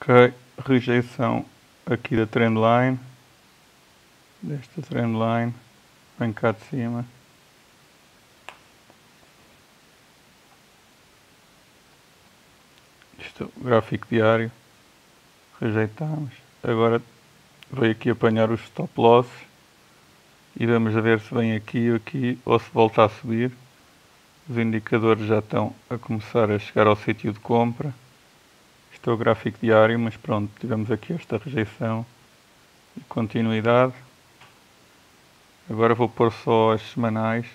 Ok, rejeição aqui da trendline, desta trendline, vem cá de cima. Isto gráfico diário, rejeitamos. Agora veio aqui apanhar os stop loss e vamos ver se vem aqui ou aqui ou se volta a subir. Os indicadores já estão a começar a chegar ao sítio de compra. Isto é o gráfico diário, mas pronto, tivemos aqui esta rejeição e continuidade. Agora vou pôr só as semanais.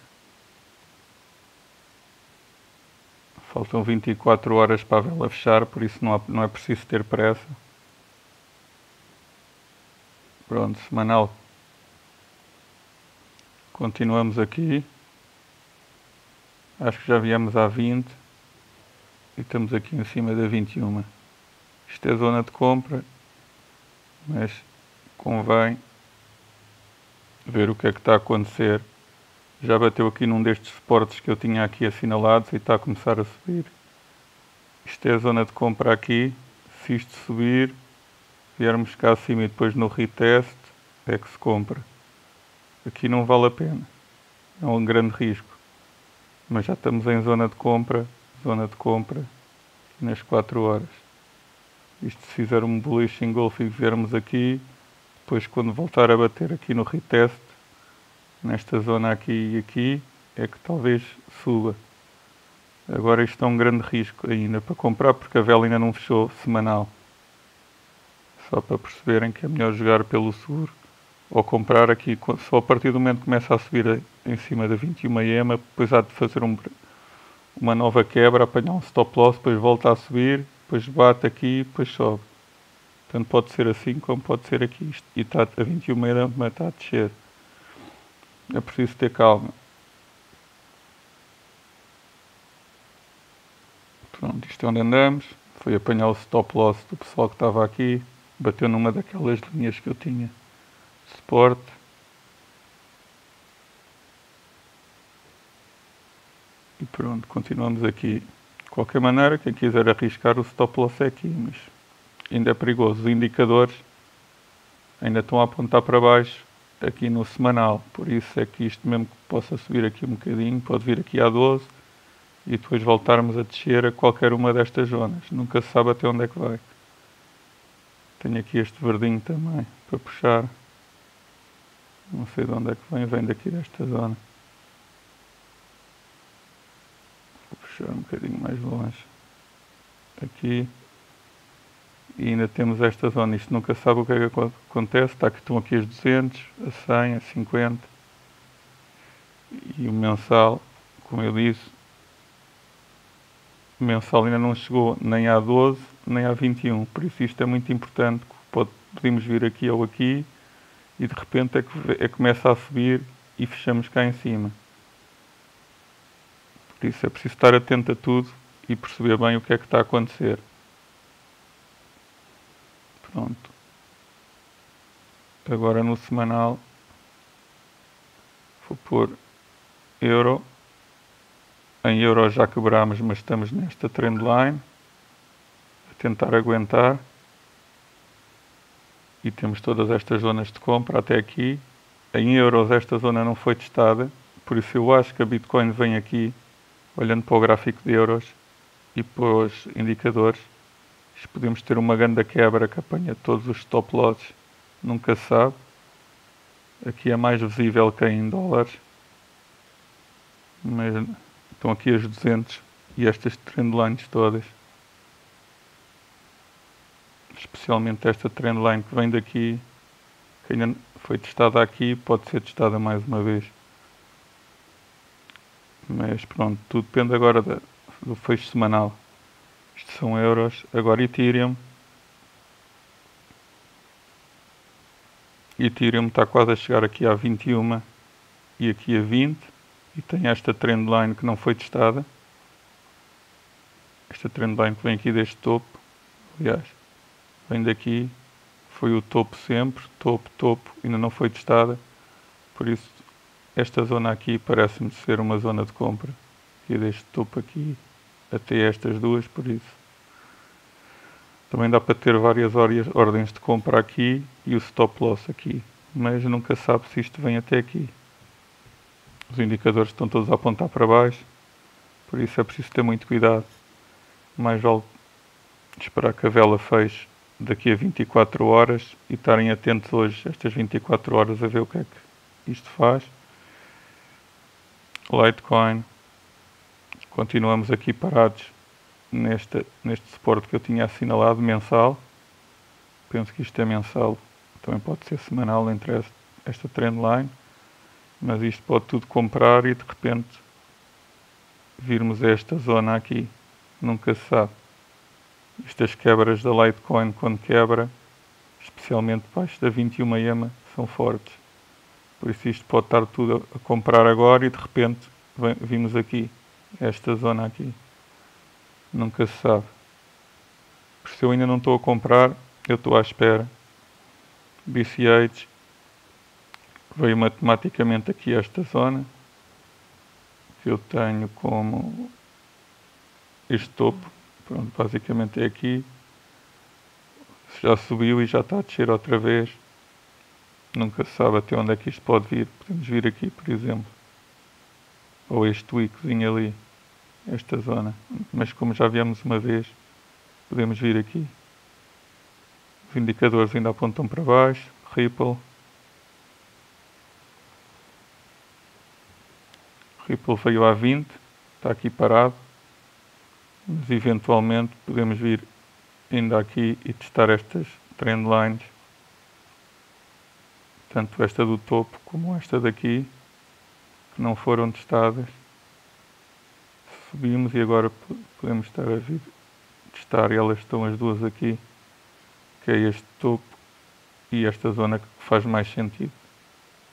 Faltam 24 horas para a vela fechar, por isso não, há, não é preciso ter pressa. Pronto, semanal. Continuamos aqui. Acho que já viemos à 20 e estamos aqui em cima da 21. Isto é zona de compra, mas convém ver o que é que está a acontecer. Já bateu aqui num destes suportes que eu tinha aqui assinalados e está a começar a subir. Isto é a zona de compra aqui. Se isto subir, viermos cá acima e depois no retest, é que se compra. Aqui não vale a pena. É um grande risco. Mas já estamos em zona de compra, zona de compra, nas 4 horas. Isto se fizer um bullish engulf e viermos aqui, depois quando voltar a bater aqui no retest, nesta zona aqui e aqui, é que talvez suba. Agora isto é um grande risco ainda para comprar porque a vela ainda não fechou semanal. Só para perceberem que é melhor jogar pelo seguro ou comprar aqui só a partir do momento que começa a subir em cima da 21 EMA, depois há de fazer um, uma nova quebra, apanhar um stop loss, depois volta a subir depois bate aqui, depois sobe. Tanto pode ser assim como pode ser aqui. E está a 21 mas está a descer. É preciso ter calma. Pronto, isto é onde andamos. Foi apanhar o stop loss do pessoal que estava aqui. Bateu numa daquelas linhas que eu tinha. Suporte. E pronto, continuamos aqui qualquer maneira, quem quiser arriscar o stop loss é aqui, mas ainda é perigoso. Os indicadores ainda estão a apontar para baixo aqui no semanal, por isso é que isto mesmo que possa subir aqui um bocadinho, pode vir aqui a 12 e depois voltarmos a descer a qualquer uma destas zonas. Nunca se sabe até onde é que vai. Tenho aqui este verdinho também para puxar. Não sei de onde é que vem, vem daqui desta zona. Puxar um bocadinho mais longe. Aqui. E ainda temos esta zona. Isto nunca sabe o que é que acontece. Está que estão aqui os 200, a 100, a 50. E o mensal, como eu disse, o mensal ainda não chegou nem a 12, nem a 21. Por isso isto é muito importante. Pode, podemos vir aqui ou aqui e de repente é que, é começa a subir e fechamos cá em cima. Por isso é preciso estar atento a tudo e perceber bem o que é que está a acontecer. Pronto. Agora no semanal vou pôr euro. Em euro já quebramos, mas estamos nesta trendline a tentar aguentar. E temos todas estas zonas de compra até aqui. Em euros esta zona não foi testada, por isso eu acho que a Bitcoin vem aqui olhando para o gráfico de euros e para os indicadores, podemos ter uma grande quebra que apanha todos os stop losses, nunca se sabe. Aqui é mais visível que em dólares, mas estão aqui as 200 e estas trendlines todas. Especialmente esta trendline que vem daqui, que ainda foi testada aqui, pode ser testada mais uma vez. Mas pronto, tudo depende agora da, do fecho semanal. Isto são euros. Agora Ethereum. Ethereum está quase a chegar aqui a 21 e aqui a 20 e tem esta trendline que não foi testada. Esta trendline que vem aqui deste topo, aliás, vem daqui, foi o topo sempre, topo, topo, ainda não foi testada, por isso esta zona aqui parece-me ser uma zona de compra. E deste topo aqui até estas duas, por isso. Também dá para ter várias ordens de compra aqui e o stop loss aqui, mas nunca sabe se isto vem até aqui. Os indicadores estão todos a apontar para baixo, por isso é preciso ter muito cuidado. Mais vale esperar que a vela feche daqui a 24 horas e estarem atentos hoje, estas 24 horas, a ver o que é que isto faz. Litecoin, continuamos aqui parados neste, neste suporte que eu tinha assinalado mensal. Penso que isto é mensal, também pode ser semanal entre esta trendline, mas isto pode tudo comprar e de repente virmos esta zona aqui, nunca se sabe. Estas quebras da Litecoin, quando quebra, especialmente debaixo da 21 EMA, são fortes. Por isso isto pode estar tudo a comprar agora e de repente vimos aqui, esta zona aqui. Nunca se sabe. Por isso eu ainda não estou a comprar, eu estou à espera. BCH veio matematicamente aqui esta zona que eu tenho como este topo Pronto, basicamente é aqui. Já subiu e já está a descer outra vez. Nunca se sabe até onde é que isto pode vir. Podemos vir aqui, por exemplo. Ou este wickzinho ali. Esta zona. Mas como já viemos uma vez, podemos vir aqui. Os indicadores ainda apontam para baixo. Ripple. Ripple veio a 20. Está aqui parado mas eventualmente podemos vir ainda aqui e testar estas trendlines tanto esta do topo como esta daqui que não foram testadas subimos e agora podemos estar a vir testar elas estão as duas aqui que é este topo e esta zona que faz mais sentido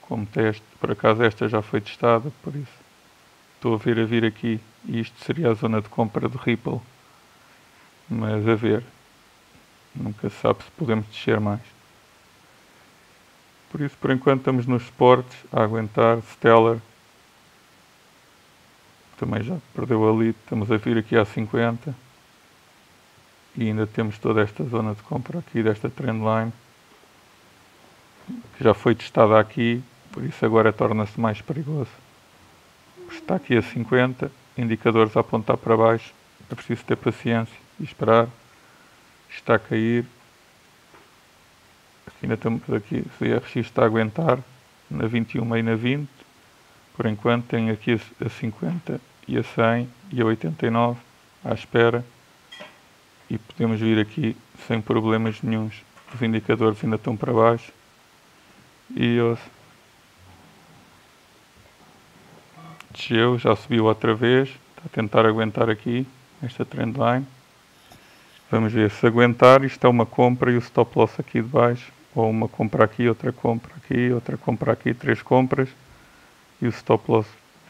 como teste, por acaso esta já foi testada por isso estou a ver a vir aqui e isto seria a zona de compra de Ripple. Mas a ver, nunca se sabe se podemos descer mais. Por isso, por enquanto, estamos nos esportes a aguentar. Stellar também já perdeu ali, estamos a vir aqui a 50 e ainda temos toda esta zona de compra aqui desta trendline que já foi testada aqui, por isso agora torna-se mais perigoso. Está aqui a 50 indicadores a apontar para baixo, é preciso ter paciência e esperar. Está a cair. Ainda estamos aqui, o IRX está a aguentar na 21 e na 20. Por enquanto tem aqui a 50 e a 100 e a 89 à espera. E podemos vir aqui sem problemas nenhums. Os indicadores ainda estão para baixo. E ouça. desceu, já subiu outra vez, está a tentar aguentar aqui esta trendline. Vamos ver se aguentar, isto é uma compra e o stop loss aqui de baixo, ou uma compra aqui, outra compra aqui, outra compra aqui, três compras e o stop loss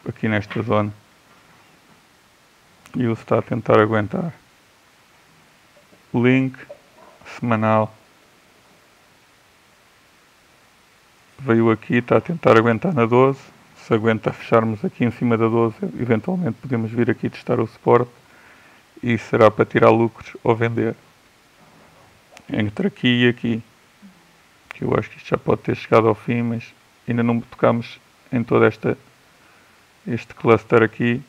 aqui nesta zona. E o está a tentar aguentar. Link semanal. Veio aqui, está a tentar aguentar na 12 se aguenta fecharmos aqui em cima da 12, eventualmente podemos vir aqui testar o suporte e será para tirar lucros ou vender. Entre aqui e aqui, que eu acho que isto já pode ter chegado ao fim, mas ainda não tocamos em todo esta, este cluster aqui.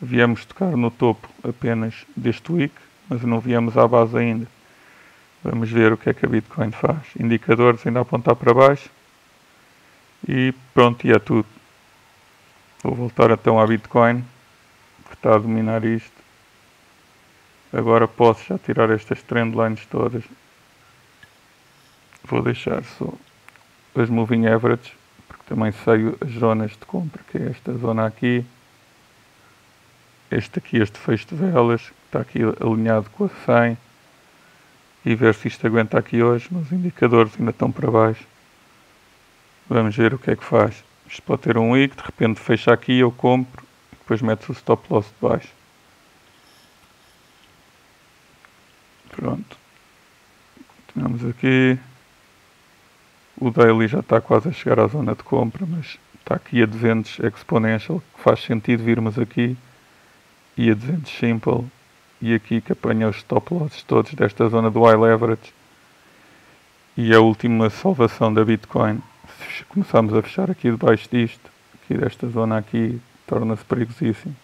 Viemos tocar no topo apenas deste week, mas não viemos à base ainda. Vamos ver o que é que a Bitcoin faz. Indicadores ainda a apontar para baixo. E pronto, e é tudo. Vou voltar então à Bitcoin, que está a dominar isto. Agora posso já tirar estas trendlines todas. Vou deixar só as moving average, porque também sei as zonas de compra, que é esta zona aqui. Este aqui, este fecho de velas, que está aqui alinhado com a 100. E ver se isto aguenta aqui hoje, mas os indicadores ainda estão para baixo. Vamos ver o que é que faz. Isto pode ter um I que de repente fecha aqui, eu compro, depois meto o stop loss de baixo. Pronto. Continuamos aqui. O daily já está quase a chegar à zona de compra, mas está aqui a 200 exponential, que faz sentido virmos aqui, e a 200 simple, e aqui que apanha os stop losses todos desta zona do high leverage e a última salvação da Bitcoin. Se começarmos a fechar aqui debaixo disto, aqui desta zona aqui, torna-se perigosíssimo.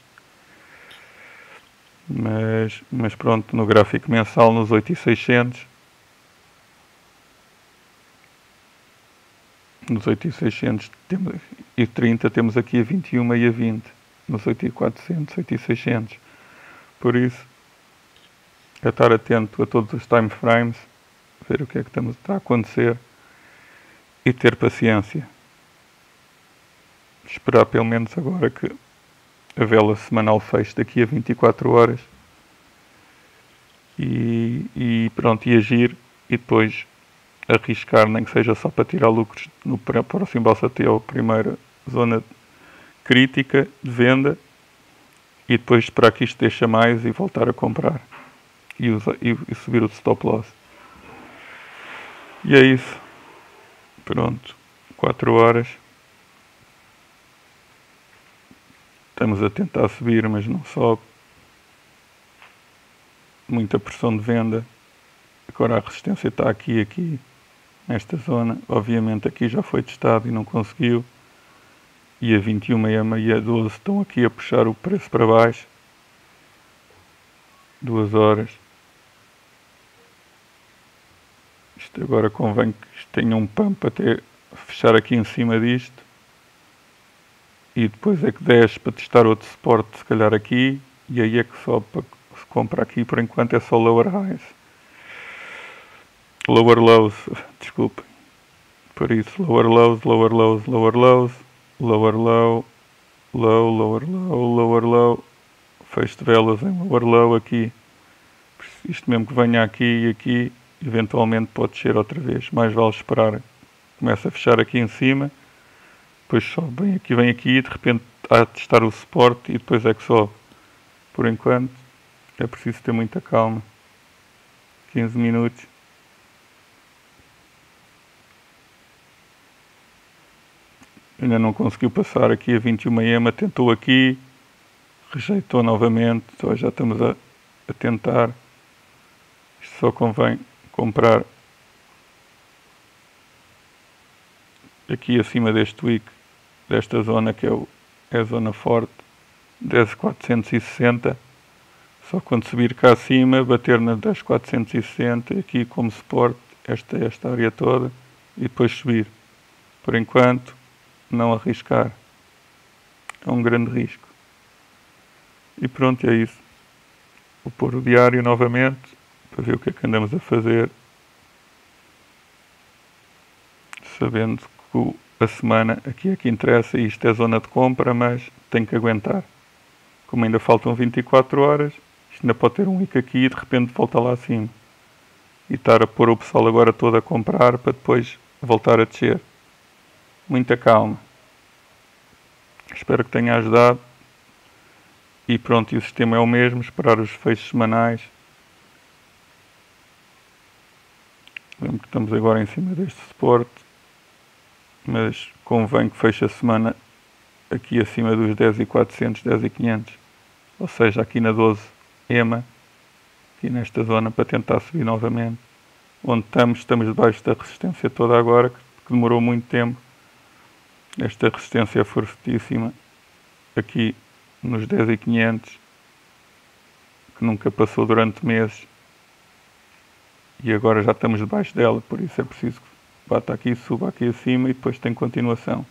Mas, mas pronto, no gráfico mensal nos 8600 nos 8600 temos, e 30 temos aqui a 21 e a 20 nos 8400, 8600 por isso é estar atento a todos os time frames ver o que é que estamos, está a acontecer e ter paciência. Esperar pelo menos agora que a vela semanal feche daqui a 24 horas e, e pronto, e agir e depois arriscar, nem que seja só para tirar lucros no próximo Balsa T ou primeira zona crítica de venda e depois esperar que isto deixa mais e voltar a comprar e, e, e subir o stop loss. E é isso. Pronto. 4 horas. Estamos a tentar subir, mas não sobe. Muita pressão de venda. Agora a resistência está aqui aqui, nesta zona. Obviamente aqui já foi testado e não conseguiu. E a 21 e a 12 estão aqui a puxar o preço para baixo. Duas horas. Isto agora convém que tenha um pump até fechar aqui em cima disto e depois é que desce para testar outro suporte, se calhar aqui, e aí é que sobe para se compra aqui, por enquanto é só lower highs. Lower lows, desculpe. Por isso, lower lows, lower lows, lower lows, lower low, low, lower low, lower low, fecho de velas em lower low aqui. Isto mesmo que venha aqui e aqui, eventualmente pode descer outra vez. Mais vale esperar. Começa a fechar aqui em cima depois sobe bem aqui, vem aqui e de repente há de testar o suporte e depois é que sobe. Por enquanto é preciso ter muita calma. 15 minutos. Ainda não conseguiu passar aqui a 21 EMA, tentou aqui, rejeitou novamente, só já estamos a, a tentar. Isto só convém comprar aqui acima deste wick desta zona que é, o, é a zona forte, 10.460. Só quando subir cá acima, bater na 10.460, aqui como suporte, esta, esta área toda, e depois subir. Por enquanto, não arriscar. É um grande risco. E pronto, é isso. Vou pôr o diário novamente, para ver o que é que andamos a fazer. Sabendo que a semana, aqui é que interessa, isto é zona de compra, mas tem que aguentar. Como ainda faltam 24 horas, isto ainda pode ter um wick aqui e de repente volta lá acima. E estar a pôr o pessoal agora todo a comprar para depois voltar a descer. Muita calma. Espero que tenha ajudado. E pronto, e o sistema é o mesmo, esperar os fechos semanais. Lembro que estamos agora em cima deste suporte mas convém que feche a semana aqui acima dos 10,400, 10,500, ou seja, aqui na 12 EMA, aqui nesta zona, para tentar subir novamente. Onde estamos, estamos debaixo da resistência toda agora, que, que demorou muito tempo. Esta resistência é fortíssima, aqui nos 10,500, que nunca passou durante meses, e agora já estamos debaixo dela, por isso é preciso bata aqui, suba aqui acima e depois tem continuação.